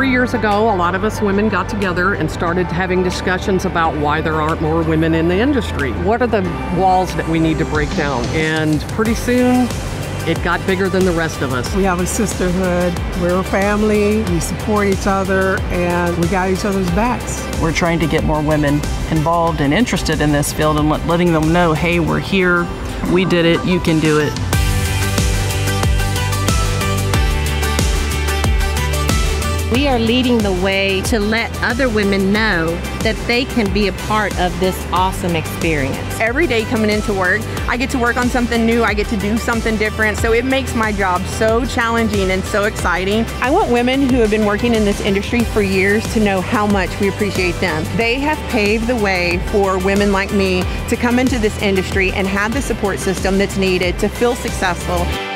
years ago, a lot of us women got together and started having discussions about why there aren't more women in the industry. What are the walls that we need to break down? And pretty soon, it got bigger than the rest of us. We have a sisterhood. We're a family. We support each other and we got each other's backs. We're trying to get more women involved and interested in this field and letting them know, hey, we're here. We did it. You can do it. We are leading the way to let other women know that they can be a part of this awesome experience. Every day coming into work, I get to work on something new, I get to do something different, so it makes my job so challenging and so exciting. I want women who have been working in this industry for years to know how much we appreciate them. They have paved the way for women like me to come into this industry and have the support system that's needed to feel successful.